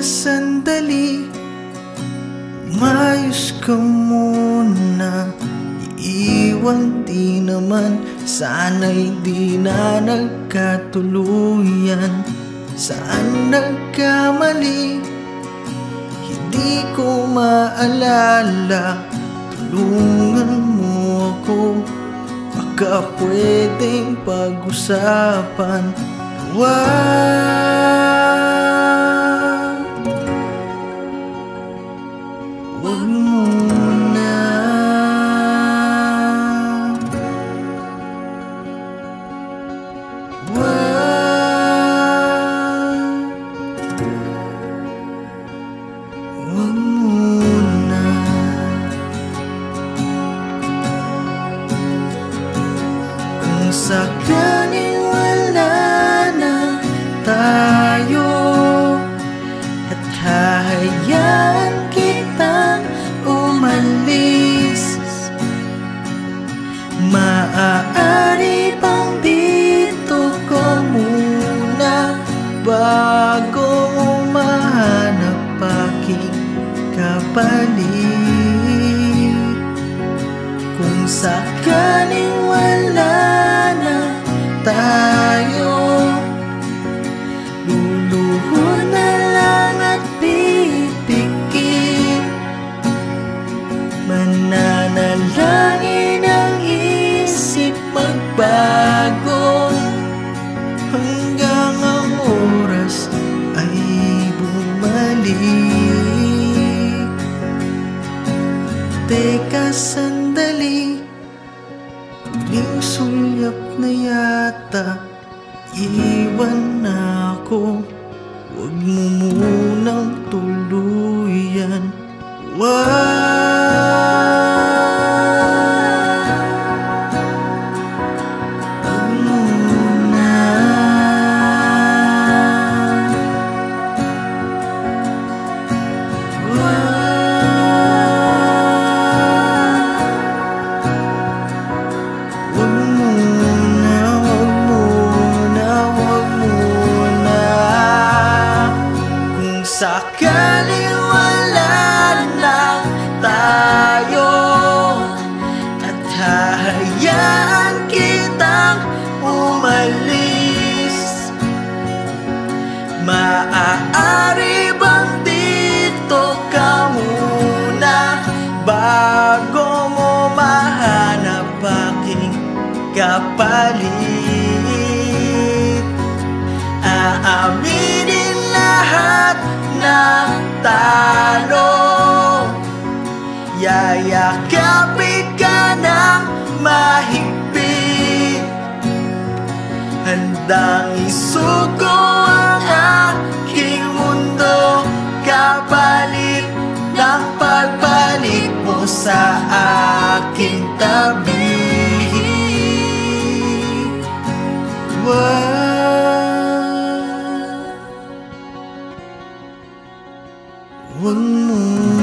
sandali. Mayos ka muna. Iiwan di naman. Sana'y di na nagkatuluyan. Saan nagkamali? Hindi ko maalala. Tulungan mo ako. Baka pwedeng pag-usapan. Wag Kung wala na tayo. At hahayaan kitang umalis. Maaari bang dito ko muna Bago mahanap aking kapalit? Kung sakaling wala bumalik Teka sandali. Huling sulyap na yata Iwan na ako. Huwag mo munang Kung sakaling wala lang tayo. At hahayaan kitang umalis. Maaari bang dito ka muna Bago mo mahanap aking kapalit? Aaminin lahat ng talo. Yayakapin ka ng mahigpit. Handang isuko ang aking mundo. Kapalit ng pagbalik mo sa aking Wag muna